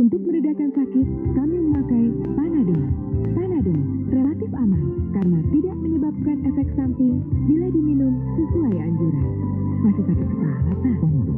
Untuk meredakan sakit, kami memakai Panadol. Panadol relatif aman karena tidak menyebabkan efek samping bila diminum sesuai anjuran. Masih sakit kepala, pak?